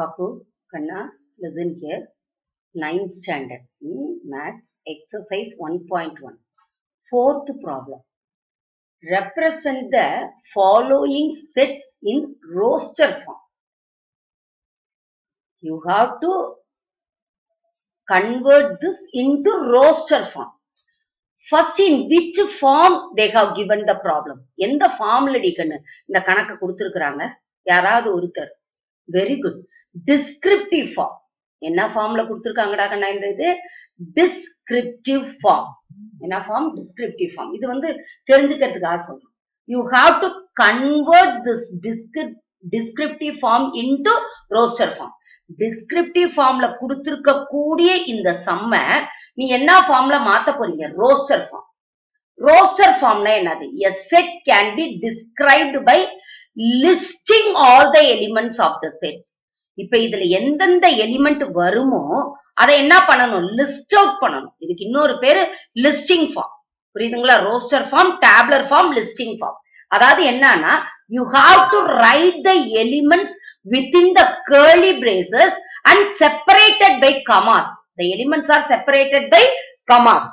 Papu, Kanna, listen here. Ninth standard in maths exercise 1.1. Fourth problem. Represent the following sets in roster form. You have to convert this into roster form. First, in which form they have given the problem? எந்த ஃபார்ம்ல டிக்கன்னு இந்த கணக்கு கொடுத்துருக்குறாங்க யாராவது ஒருத்தர் very good descriptive form என்ன ஃபார்ம்ல கொடுத்துருக்காங்கடா கண்ணா இந்த இது? டிஸ்கிரிப்டிவ் ஃபார்ம் என்ன ஃபார்ம் டிஸ்கிரிப்டிவ் ஃபார்ம் இது வந்து தெரிஞ்சுக்கிறதுக்காக சொல்றோம். You have to convert this descriptive form into roster form descriptive ஃபார்ம்ல கொடுத்திருக்க கூடிய இந்த சம்ம நீ என்ன ஃபார்ம்ல மாத்த போறீங்க? ரோஸ்டர் ஃபார்ம் ரோஸ்டர் ஃபார்ம்னா என்னது? A set can be described by listing all the elements of the sets இப்ப இதுல எந்தெந்த எலிமெண்ட் வருமோ அதை என்ன பண்ணணும்? லிஸ்ட் அவுட் பண்ணணும். இதுக்கு இன்னொரு பேரு லிஸ்டிங் ஃபார்ம் புரியுதுங்களா? Roster form tabular form listing form அதாவது என்னன்னா you have to write the elements within the curly braces and separated by commas the elements are separated by commas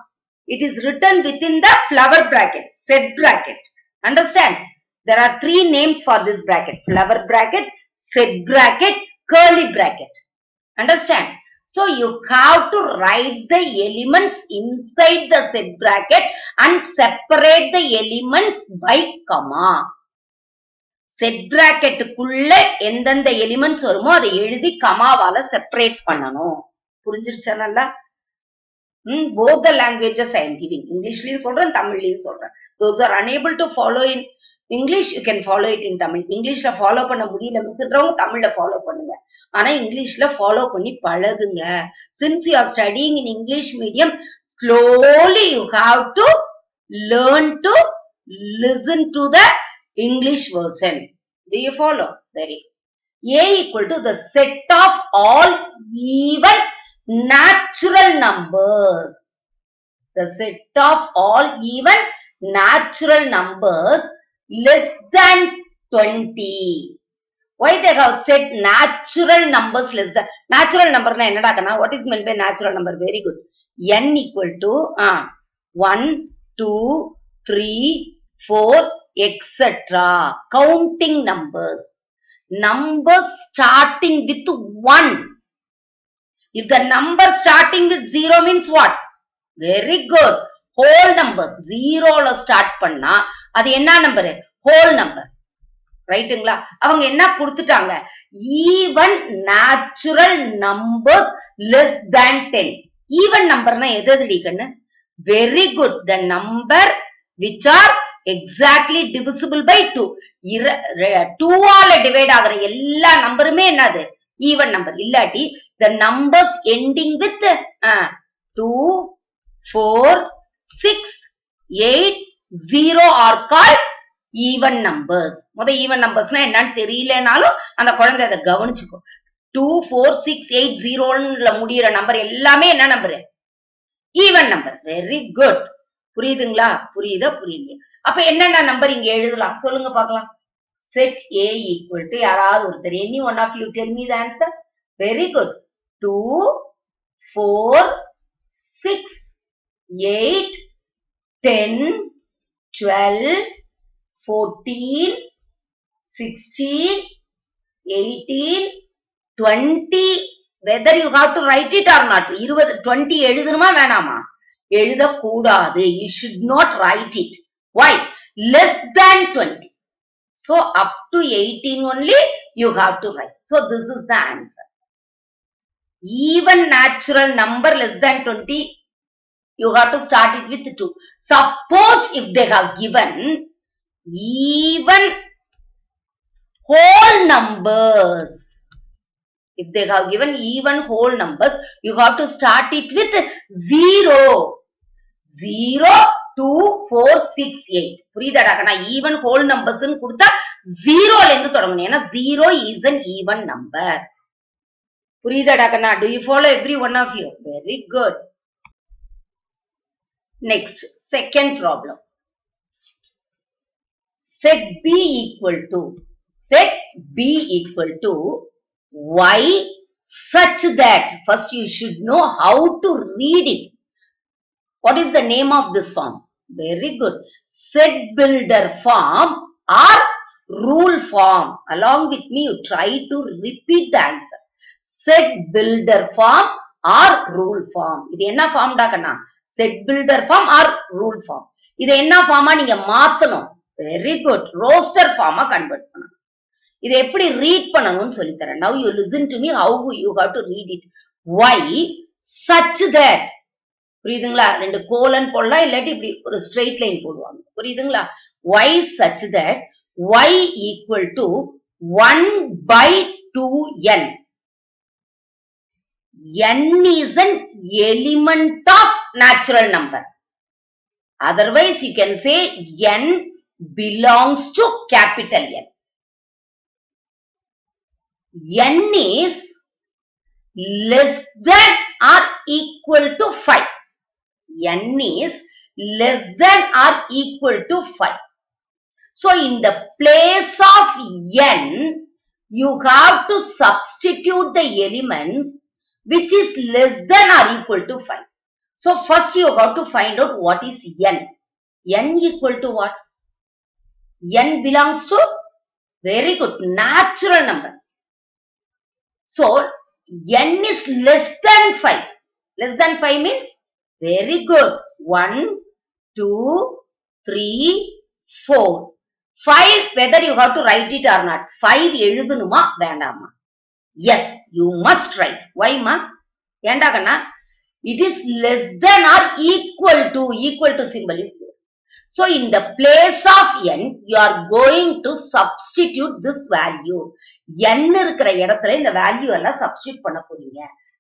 it is written within the flower bracket set bracket. Understand? There are three names for this bracket. Flower bracket set bracket curly bracket. Understand? So you have to write the elements inside the set bracket and separate the elements by comma. Set பிராக்கெட்டுக்குள்ள எந்தெந்த elements வருமோ அதை எழுதி கமாவால separate பண்ணணும். புரிஞ்சிருச்சா நல்லா? Both the languages I am giving இங்கிலீஷ்லயும் சொல்றேன் தமிழ்லயும் சொல்றேன். Those are unable to follow in English you can follow it in Tamil இங்கிலீஷ்ல ஃபாலோ பண்ண முடியல மிஸ்ன்றவங்க தமிழ்ல ஃபாலோ பண்ணுங்க. ஆனா இங்கிலீஷ்ல ஃபாலோ பண்ணி பழகுங்க. Since you are studying in English medium slowly you have to learn to listen to the English version to you follow very a equal to the set of all even natural numbers. The set of all even natural numbers less than 20. Why they have said natural numbers less than natural number na? What is meant by natural number? Very good. n equal to uh, 1, 2, 3, 4, etc. Counting numbers. Numbers starting with 1. If the number starting with 0 means what? Very good. Whole numbers ஜீரோல start பண்ணா அது என்ன number whole number ரைட்டுங்களா அவங்க என்ன கொடுத்துட்டாங்க? Even natural numbers less than ten even நம்பர்னா எது எதுடி very good the number which are exactly divisible by two டூவால divide ஆகிற எல்லா நம்பருமே என்னது? ஈவன் நம்பர் இல்லாட்டி the numbers ending with two four six eight zero are call even numbers முத even நம்பர்ஸ்னா என்னன்னு தெரியலனாலும் அந்த குழந்தை அதை கவனிச்சுக்கும். டூ ஃபோர் சிக்ஸ் எயிட் ஜீரோல முடியிற நம்பர் எல்லாமே என்ன number even number very good புரியுதுங்களா? புரியுதா? புரியுது. அப்ப என்னென்ன நம்பர் இங்க எழுதலாம்? சொல்லுங்க பாக்கலாம் செட் ஏ ஈக்குவல் டு யாராவது ஒருத்தர். Any one of you tell me the answer very good two four six eight ten twelve fourteen sixteen eighteen twenty whether you have to right it or not இருபது twenty எழுதணுமா வேணாமா எழுதக்கூடாது you should not right it why less than 20 so up to 18 only you have to write so this is the answer even natural number less than 20 you have to start it with 2 suppose if they have given even whole numbers if they have given even whole numbers you have to start it with 0 0 two four six eight புரியுதாடா நான் even whole numbers கொடுத்தா ஜீரோல இருந்து தொடங்கணும் ஏன்னா zero is an even number புரியுதாடா Kanna to you follow every one of you very good Next, second problem. Set B equal to, set B equal to Y such that, first you should know how to read it. What is the name of this form? Very good. Set builder form or rule form. Along with me, you try to repeat the answer. Set builder form or rule form இது என்ன ஃபார்ம்டா கண்ணா? Set builder form or rule form இதை என்ன ஃபார்மா நீங்க மாத்தணும்? Very good roster ஃபார்மா convert பண்ணணும். இது எப்படி ரீட் பண்ணணும்னு சொல்லி தரேன் now you listen to me how you have to read it y such that புரியுதுங்களா? ரெண்டு கோலன் போடலாம் இல்லாட்டி இப்படி ஒரு ஸ்ட்ரெயிட் லைன் போடுவாங்க. புரியுதுங்களா? Y such that y equal to one by two n n is an element of natural number. Otherwise, you can say n belongs to capital N. n is less than or equal to 5. n is less than or equal to 5. So, in the place of n, you have to substitute the elements which is less than or equal to 5. So first you have to find out what is n. n equal to what? n belongs to very good natural number. So n is less than 5. Less than 5 means very good. 1, 2, 3, 4. 5 whether you have to write it or not. 5 எழுதணுமா வேண்டாமா Yes you must write வைமா ஏண்டா கண்ணா? It is less than or equal to equal to symbol is So in the place of n, you are going to substitute this value. n இருக்கிற இடத்துல இந்த value எல்லாம் substitute பண்ண போறீங்க.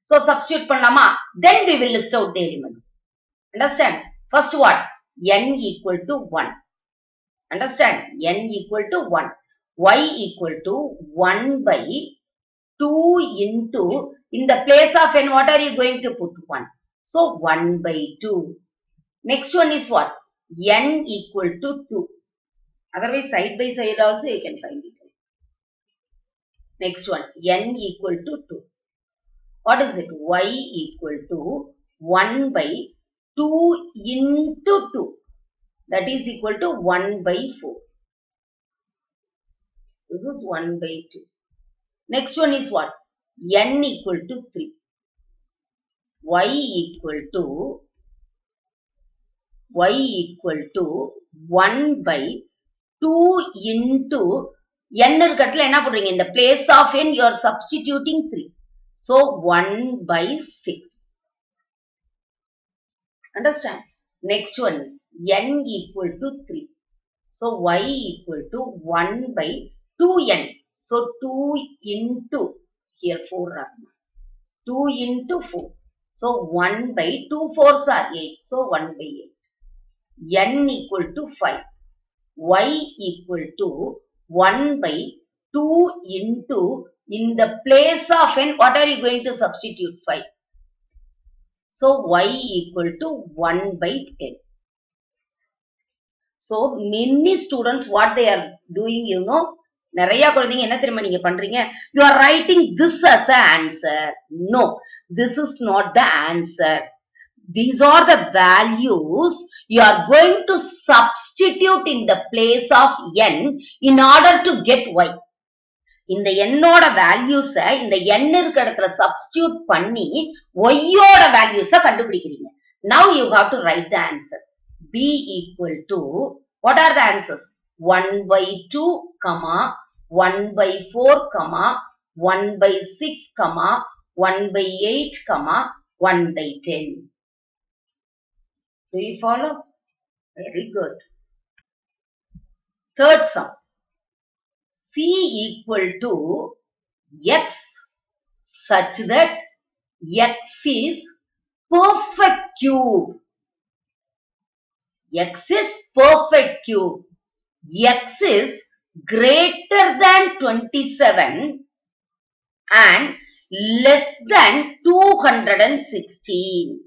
So substitute பண்ணலாமா? Then we will list out the elements understand first what n equal to one understand n equal to one y equal to one by 2 into, in the place of n, what are you going to put? 1. So, 1 by 2. Next one is what? n equal to 2. Otherwise, side by side also you can find it. Next one, n equal to 2. What is it? y equal to 1 by 2 into 2. That is equal to 1 by 4. This is 1 by 2. Next one is what? n equal to 3. y equal to y equal to 1 by 2 into n இருக்கட்ல என்ன பண்றீங்க இந்த place of n you are substituting 3 so 1 by 6 understand next one is n equal to 3 so y equal to 1 by 2n so 2 into here 4 are 2 into 4 so 1 by 2 fours are 8 so 1 by 8 n equal to 5 y equal to 1 by 2 into in the place of n what are you going to substitute 5 so y equal to 1 by 10 so many students what they are doing you know நிறைய குழந்தைங்க என்ன திரும்ப நீங்க பண்றீங்க? You are writing this as a answer no this is not the answer these are the values you are going to substitute in the place of n in order to get y. இந்த என்னோட values இந்த என் இருக்கிற இடத்துல substitute பண்ணி ஒய்யோட values கண்டுபிடிக்கிறீங்க. Now you have to write the answer B equal to what are the answers 1 by 2 comma 1 by 4 comma 1 by 6 comma 1 by 8 comma 1 by 10 do you follow? Very good. Third sum. C equal to x such that x is perfect cube. X is perfect cube x is greater than 27 and less than 216.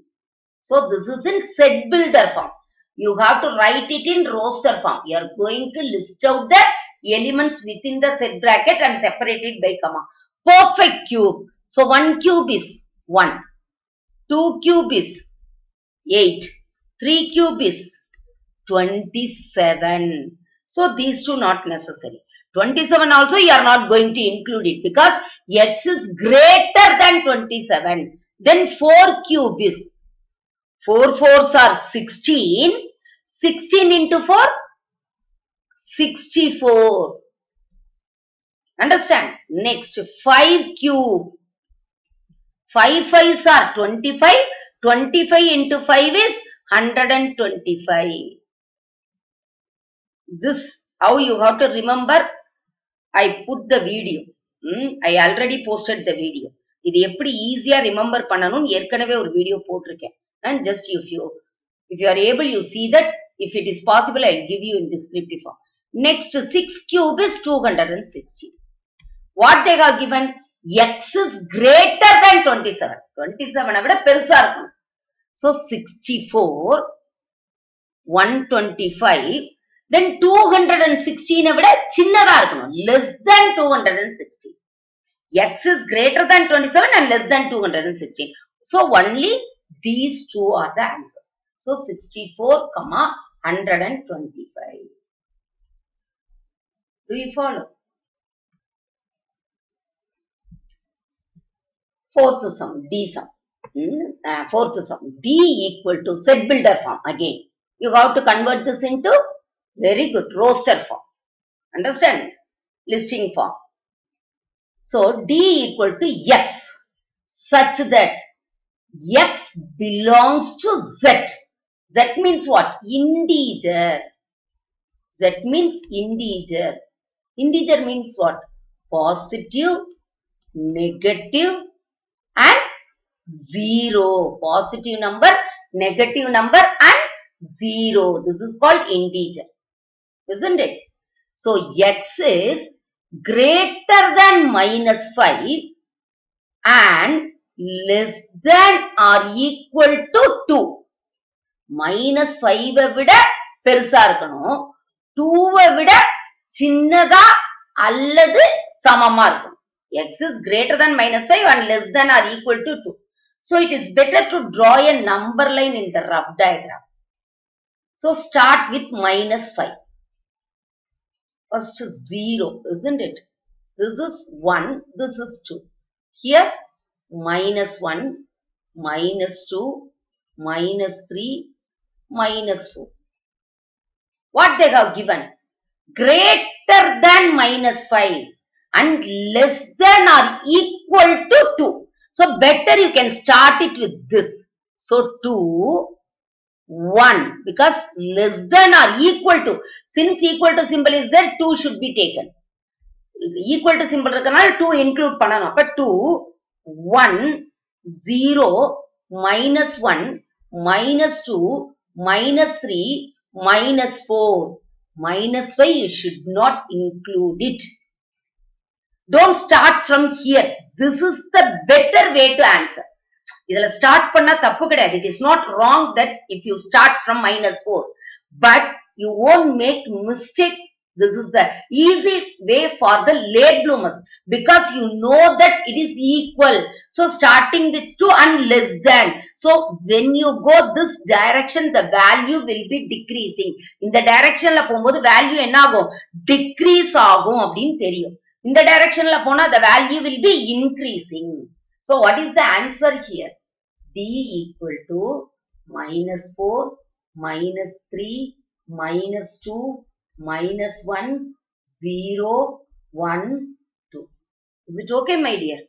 So this is in set builder form. You have to write it in roster form. You are going to list out the elements within the set bracket and separate it by comma. perfect cube. So 1 cube is 1. 2 cube is 8. 3 cube is 27. So these two not necessary. 27 also you are not going to include it because x is greater than 27. Then 4 cube is 4 fours are 16. 16 into 4 64. Understand? Next 5 cube. 5 fives are 25. 25 into 5 is 125 This how you have to remember. I put the video. Hmm, I already posted the video. இது எப்படி ஈஸியா remember பண்ணணும் ஏற்கனவே ஒரு video போட்டிருக்கேன் and just if you if you are able you see that if it is possible i'll give you in descriptive form next 6 cube is 260 what they have given x is greater than 27 27 விட பெருசா இருக்கணும் so 64 125 then 216 விட சின்னதா இருக்கணும் less than 216 x is greater than 27 and less than 216 so only these two are the answers. So 64, comma 125. Do you follow? Fourth sum, D sum. Hmm, uh, fourth sum, D equal to set builder form again. You have to convert this into very good roster form. Understand? Listing form. So D equal to X such that x belongs to z. z means what? Integer. z means integer. Integer means what? Positive, negative and zero. Positive number, negative number and zero. This is called integer Isn't it? So x is greater than minus 5 and less than or equal to 2. Minus ஃபைவை விட பெருசா இருக்கணும் டூவை விட சின்னதா அல்லது சமமா இருக்கணும் X is greater than minus five and less than R equal to two so it is better to draw a number line in the rough diagram. So start with minus 5. First 0, isn't it? This is 1, this is 2. Here minus 1, minus 2, minus 3, minus 4. What they have given? Greater than minus 5 and less than or equal to 2. So better you can start it with this. So 2, 1 because less than or equal to. Since equal to symbol is there, 2 should be taken. Equal to symbol இருக்கனால 2 include பண்ணணும். அப்ப 2, 1, 0, minus 1, minus 2, minus 3, minus 4. Minus 5 you should not include it. Don't start from here. This is the better way to answer. இதுல start பண்ணா தப்பு கிடையாது it is not wrong that if you start from minus four but you won't make mistake this is the easy way for the late bloomers because you know that it is equal so starting with 2 and less than so when you go this direction the value will be decreasing இந்த directionல போகும்போது value என்ன ஆகும் decrease ஆகும் அப்படின்னு தெரியும் இந்த directionல போனா the value will be increasing so what is the answer here D equal to minus 4 minus 3 minus 2 minus 1, 0, 1, 2. Is it okay, my dear?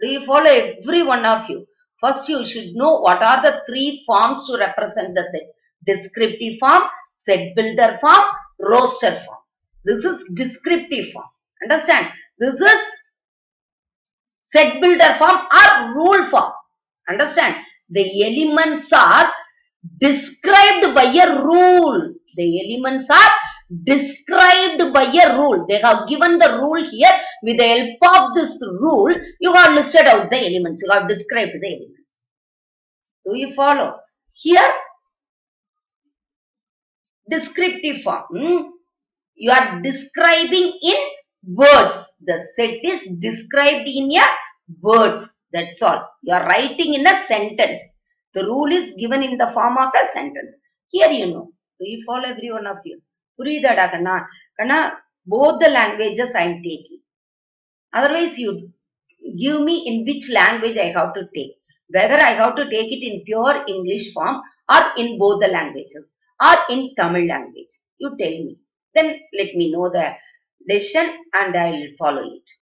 Do you follow every one of you? First, you should know what are the three forms to represent the set. Descriptive form, set builder form, roster form. This is descriptive form. Understand? This is set builder form or rule form. Understand? The elements are described by a rule. The elements are described by a rule. They have given the rule here. With the help of this rule, you have listed out the elements. You have described the elements. Do you follow? Here, descriptive form. hmm, You are describing in words. the set is described in your words. That's all. You are writing in a sentence. The rule is given in the form of a sentence. Here you know. Do you follow every one of you? புரியுதாடா Kanna Kanna both the languages I am taking. Otherwise you give me in which language I have to take. Whether I have to take it in pure English form or in both the languages or in Tamil language. You tell me. Then let me know the decision and I will follow it.